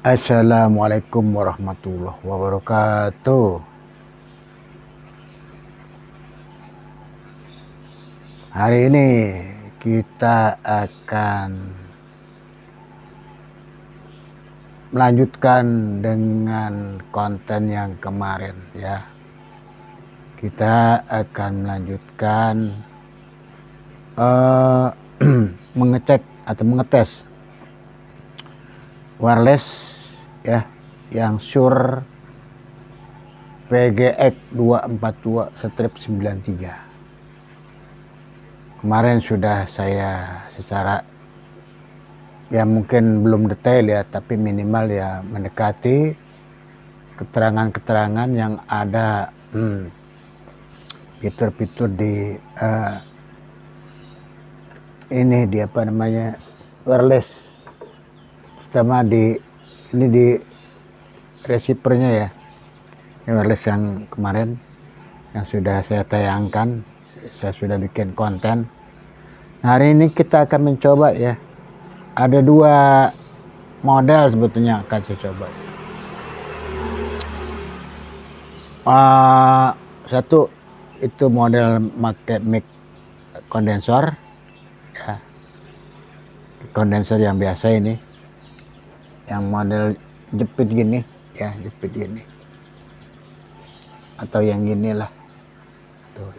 Assalamualaikum warahmatullahi wabarakatuh. Hari ini kita akan melanjutkan dengan konten yang kemarin ya. Kita akan melanjutkan uh, mengecek atau mengetes wireless ya yang Shure VGX 242 strip 93 kemarin sudah saya secara ya mungkin belum detail ya tapi minimal ya mendekati keterangan-keterangan yang ada hmm, fitur-fitur di uh, ini di apa namanya wireless. Pertama di ini di receivernya ya. Ini wireless yang kemarin yang sudah saya tayangkan saya sudah bikin konten. Nah, hari ini kita akan mencoba ya. Ada dua model sebetulnya akan saya coba. Uh, satu itu model pakai mic kondensor. Ya. Kondensor yang biasa ini yang model jepit gini ya jepit gini. Atau yang gini lah. Tuh.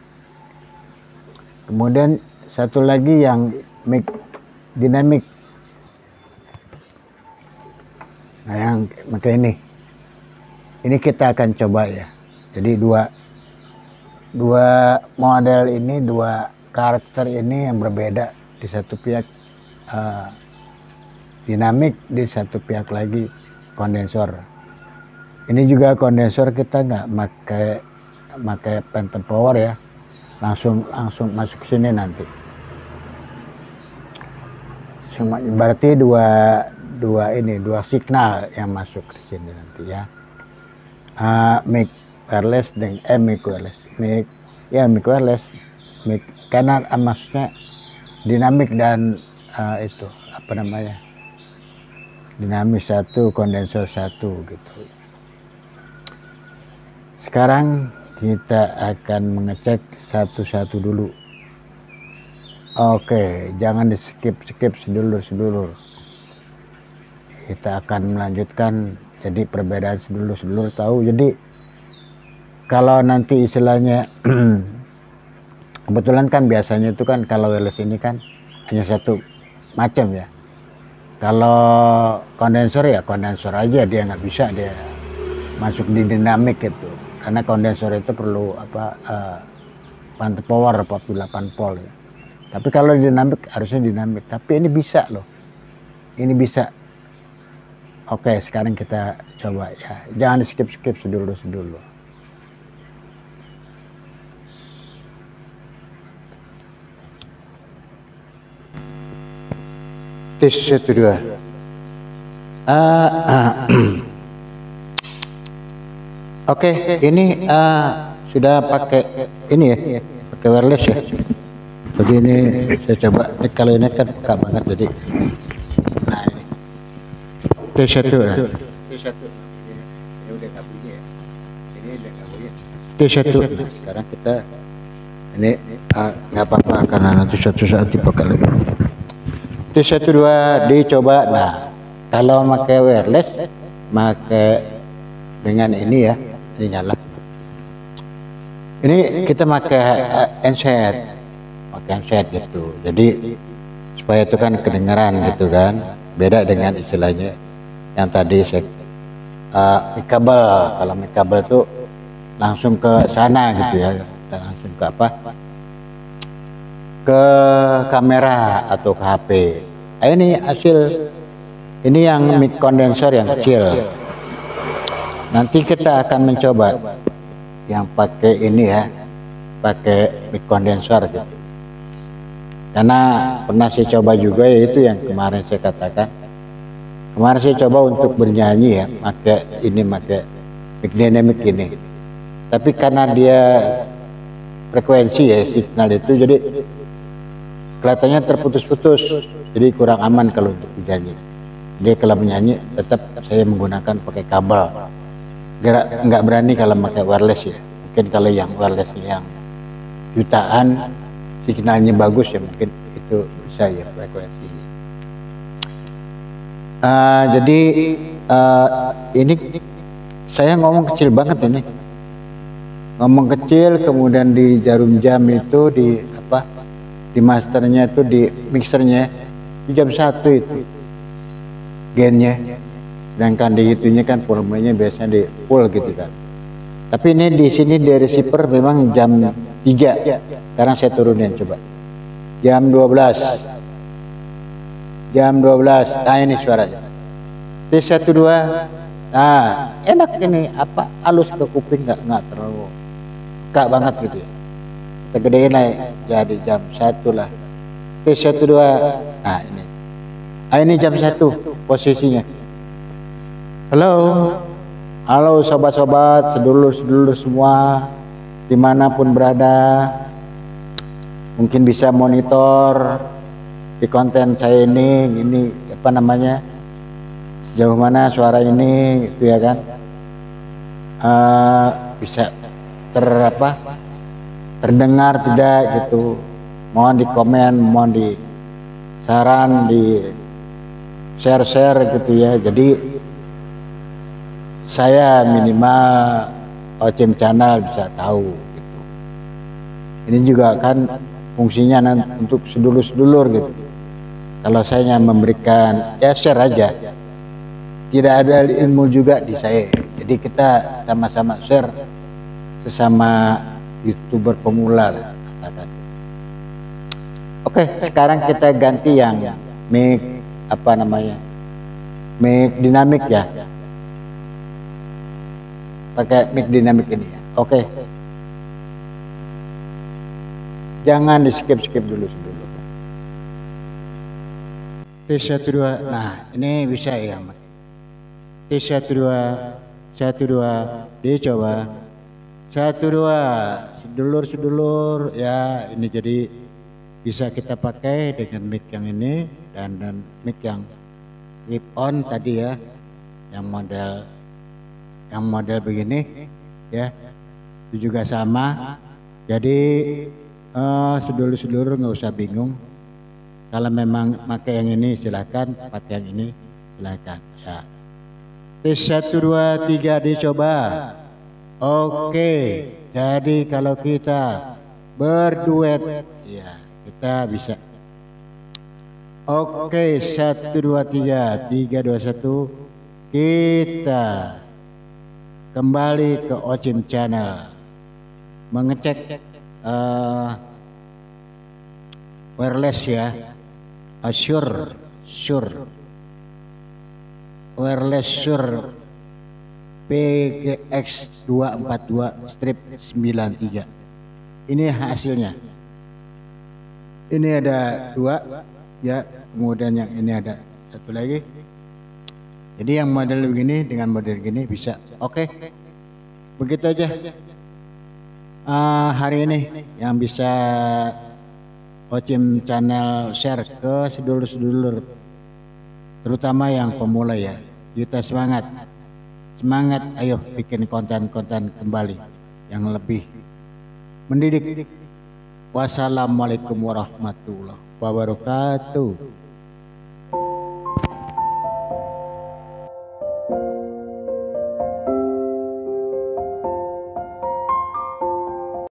kemudian satu lagi yang mic dinamik. Nah yang pakai ini. Ini kita akan coba ya. Jadi dua dua model ini dua karakter ini yang berbeda di satu pihak uh, dinamik di satu pihak lagi kondensor. Ini juga kondensor kita nggak pakai pakai phantom power ya. Langsung langsung masuk sini nanti. Cuma berarti dua dua ini dua signal yang masuk ke sini nanti ya. Uh, mic wireless dengan eh mic wireless. Mic ya mic wireless. Mic karena maksudnya dinamik dan uh, itu apa namanya dinamis satu kondensor satu gitu. Sekarang kita akan mengecek satu-satu dulu. Oke jangan di skip skip sedulur sedulur kita akan melanjutkan jadi perbedaan sedulur sedulur tahu. Jadi kalau nanti istilahnya kebetulan kan biasanya itu kan kalau wireless ini kan hanya satu macam ya kalau kondensor ya kondensor aja dia nggak bisa dia masuk di dinamik itu. Karena kondensor itu perlu apa uh, power 48 volt ya. tapi kalau dinamik harusnya dinamik. Tapi ini bisa loh. Ini bisa. Oke sekarang kita coba ya. Jangan di skip skip sedulu sedulu tes satu dua uh, uh, oke okay, ini uh, sudah pakai ini ya pakai wireless ya. Jadi ini saya coba ini kalau ini kan peka banget jadi. Nah ini. Tes satu nah. tes satu ini udah bunyi ya satu sekarang kita ini nggak uh, apa-apa karena nanti suatu saat dipakai lagi itu satu dua dicoba. Nah kalau pakai wireless pakai dengan ini ya ini nyala ini kita pakai uh, handset. Pakai handset gitu. Jadi supaya itu kan kedengaran gitu kan. Beda dengan istilahnya yang tadi saya uh, kabel. Kalau kabel itu langsung ke sana gitu ya. Langsung ke apa ke kamera atau ke HP. Nah, ini hasil ini yang mic kondensor yang kecil. Nanti kita akan mencoba yang pakai ini ya, pakai mic kondensor gitu. Karena pernah saya coba juga yaitu yang kemarin saya katakan. Kemarin saya coba untuk bernyanyi ya, pakai ini pakai mic dynamic ini. Tapi karena dia frekuensi ya signal itu jadi kelihatannya terputus-putus jadi kurang aman kalau untuk dijanji Dia kalau menyanyi tetap saya menggunakan pakai kabel. Gerak nggak berani kalau pakai wireless ya. Mungkin kalau yang wireless yang jutaan sinyalnya bagus ya mungkin itu bisa ya frekuensi. Uh, jadi uh, ini saya ngomong kecil banget ini ngomong kecil kemudian di jarum jam itu di di masternya itu di mixernya di jam satu itu. Gennya. Sedangkan di itunya kan volumenya biasanya di full gitu kan. Tapi ini di sini di receiver memang jam 3 sekarang saya turunin coba. Jam 12 jam 12 nah ini suaranya. T12 nah enak ini. Apa halus ke kuping nggak nggak terlalu kak banget gitu ya gedein naik jadi jam satu lah. T12 nah ini. Nah ini jam satu posisinya. Halo. Halo sobat-sobat sedulur-sedulur semua di mana pun berada. Mungkin bisa monitor di konten saya ini ini apa namanya sejauh mana suara ini itu ya kan. Uh, bisa ter apa terdengar tidak gitu. mohon di komen mohon di saran di share share gitu ya. Jadi saya minimal Ocim channel bisa tahu gitu. Ini juga kan fungsinya untuk sedulur-sedulur gitu. Kalau saya memberikan ya share aja. Tidak ada ilmu juga di saya. Jadi kita sama-sama share sesama youtuber pemula lah katakan. Oke, sekarang kita ganti yang mic apa namanya? Mic dinamik ya. Pakai mic dinamik ini ya. Oke. Jangan di skip-skip dulu sebelum. T12 nah ini bisa ya T12 12 dicoba 12 sedulur-sedulur ya ini jadi bisa kita pakai dengan mic yang ini dan dan mic yang clip on tadi ya. Yang model yang model begini ya. Itu juga sama. Jadi uh, sedulur-sedulur nggak usah bingung. Kalau memang pakai yang ini silahkan, pakai yang ini silahkan. Ya. Tes satu dua tiga dicoba. Oke, jadi kalau kita berduet, ya kita bisa. Oke, satu dua tiga, tiga dua satu, kita kembali ke Ocim Channel. Mengecek uh, wireless ya. Assure, Sure, Wireless Sure PGX 242 strip 93. Ini hasilnya. Ini ada dua, ya. Kemudian yang ini ada satu lagi. Jadi yang model begini dengan model gini bisa. Oke, okay. begitu aja. Uh, hari ini yang bisa Ocim channel share ke sedulur-sedulur terutama yang pemula ya kita semangat semangat ayo bikin konten-konten kembali yang lebih mendidik. Wassalamualaikum warahmatullahi wabarakatuh